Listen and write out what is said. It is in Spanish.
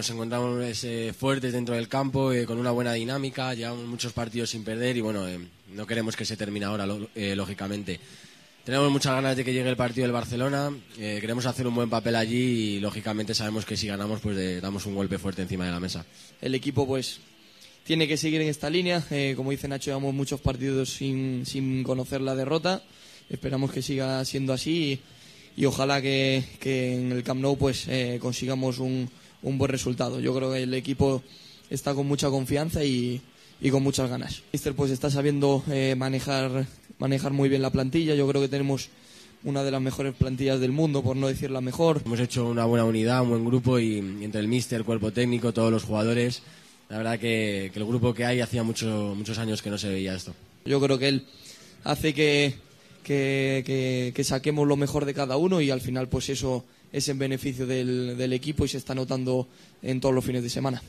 Nos encontramos eh, fuertes dentro del campo, eh, con una buena dinámica, llevamos muchos partidos sin perder y bueno, eh, no queremos que se termine ahora, lo- eh, lógicamente. Tenemos muchas ganas de que llegue el partido del Barcelona, eh, queremos hacer un buen papel allí y lógicamente sabemos que si ganamos pues damos un golpe fuerte encima de la mesa. El equipo pues tiene que seguir en esta línea. Eh, como dice Nacho, llevamos muchos partidos sin, sin conocer la derrota. Esperamos que siga siendo así y, y ojalá que, que en el Camp Nou pues consigamos un, un buen resultado. Yo creo que el equipo está con mucha confianza y, y con muchas ganas. Mister pues está sabiendo eh, manejar, manejar muy bien la plantilla. Yo creo que tenemos una de las mejores plantillas del mundo, por no decir la mejor. Hemos hecho una buena unidad, un buen grupo y, y entre el míster, cuerpo técnico, todos los jugadores, la verdad que, que el grupo que hay hacía mucho- muchos años que no se veía esto. Yo creo que él hace que, que, que- que saquemos lo mejor de cada uno y al final pues eso es en beneficio del, del equipo y se está notando en todos los fines de semana.